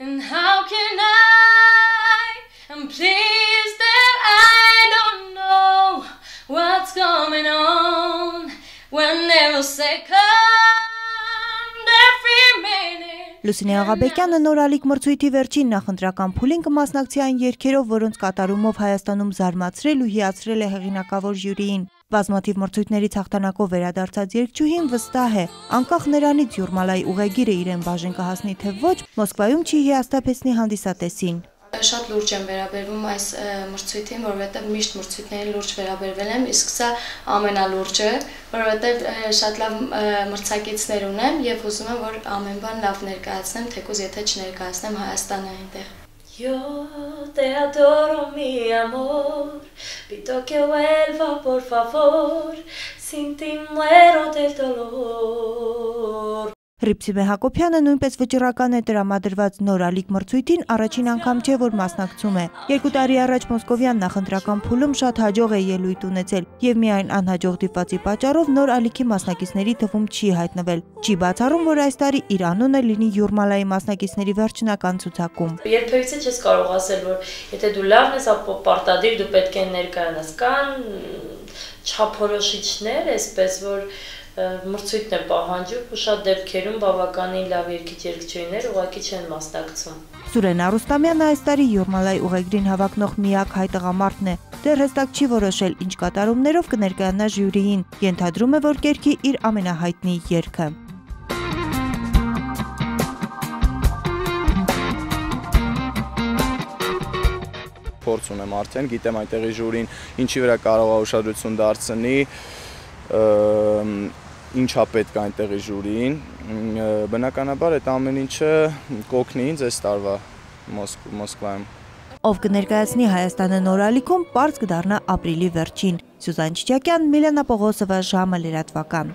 And how can I? Am pleased that I don't know what's going on. When never second every minute. Լուսինե Աղաբեկյանը նորալիք մրցույթի վերջին նախընտրական փուլին կմասնակցի այն երկերով, որոնց կատարումով Հայաստանում զարմացրել ու հիացրել է հեղինակավոր ժյուրիին։ Բազմաթիվ մրցույթներից հաղթանակով վերադարձած երկչուհին վստահ է, անկախ նրանից Յուրմալայի ուղեգիրը իրեն բաժին կհասնի թե ոչ, Մոսկվայում չի հիաստափեցնի հանդիսատեսին։ Շատ լուրջ եմ վերաբերվում այս մրցույթին, որովհետև միշտ մրցույթների լուրջ վերաբերվել եմ, իսկ սա ամենալուրջը, որովհետև շատ լավ մրցակիցներ ունեմ եւ ուզում եմ, որ ամեն բան լավ ներկայացնեմ, թեկուզ եթե չներկայացնեմ Հայաստանը այնտեղ։ Yo te adoro, mi amor. Pido que vuelva, por favor. Sin ti muero del dolor. Հրիփսիմե Հակոբյանը նույնպես վճռական է տրամադրված նոր ալիք մրցույթին առաջին անգամ չէ, որ մասնակցում է։ Երկու տարի առաջ Մոսկովյան նախընտրական փուլում շատ հաջող է ելույթ ունեցել եւ միայն անհաջող դիպվածի պատճառով նոր ալիքի մասնակիցների թվում չի հայտնվել։ Չի բացառում, որ այս տարի իր անունը լինի Յուրմալայի մասնակիցների վերջնական ցուցակում։ Երբևիցե չես կարող ասել, որ եթե դու լավն ես, ապա պարտադիր դու պետք է ներկայանաս։ Կան չափորոշիչներ, այսպես որ մրցույթն է պահանջում ու շատ դեպքերում բավականին լավ երգիչ-երգչուհիներ ուղղակի չեն մասնակցում։ Սուրեն Արուստամյանը այս տարի Յուրմալայի ուղեգրին հավակնող միակ հայ տղամարդն է։ Դեռ հստակ չի որոշել ինչ կատարումներով կներկայանա ժյուրիին։ Ենթադրում է, որ կերքի իր ամենահայտնի երգը։ փորձ ունեմ արդեն, գիտեմ այնտեղի ժյուրին ինչի վրա կարող է ուշադրություն դարձնի, ինչա պետք այնտեղի ժյուրիին։ Բնականաբար այդ ամեն ինչը կօգնի ինձ այս տարվա Մոսկվայում։ Ով կներկայացնի Հայաստանը նորալիքում, པարզ կդառնա ապրիլի վերջին։ Սյուզան Չիչակյան, Միլենա Պողոսովա, ժամը լրատվական։